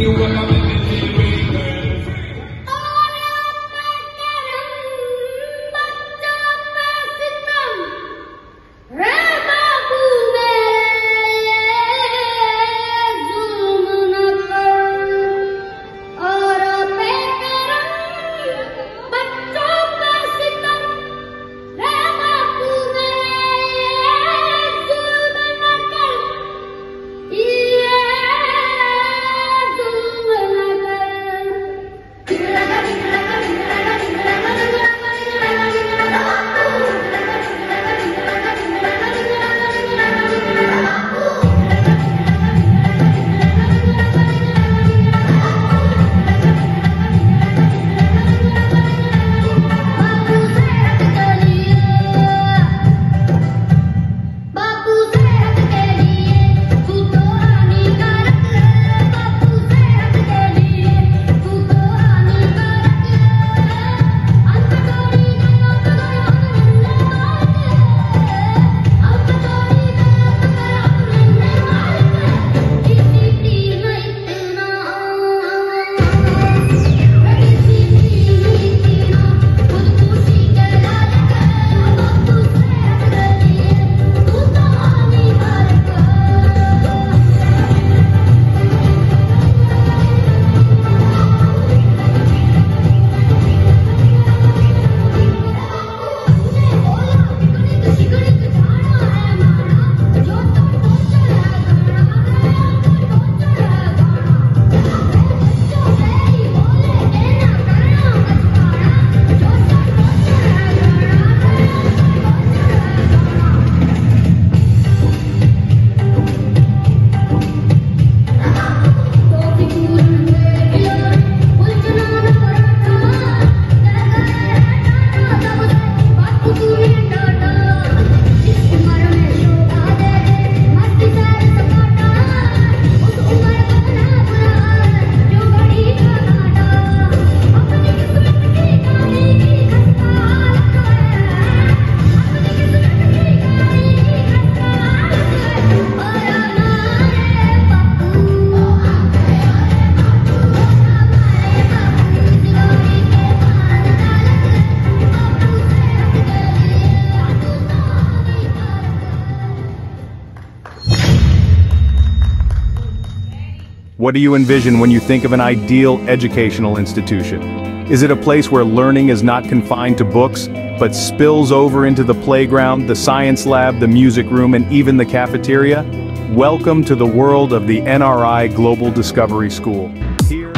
you. were What do you envision when you think of an ideal educational institution? Is it a place where learning is not confined to books, but spills over into the playground, the science lab, the music room, and even the cafeteria? Welcome to the world of the NRI Global Discovery School. Here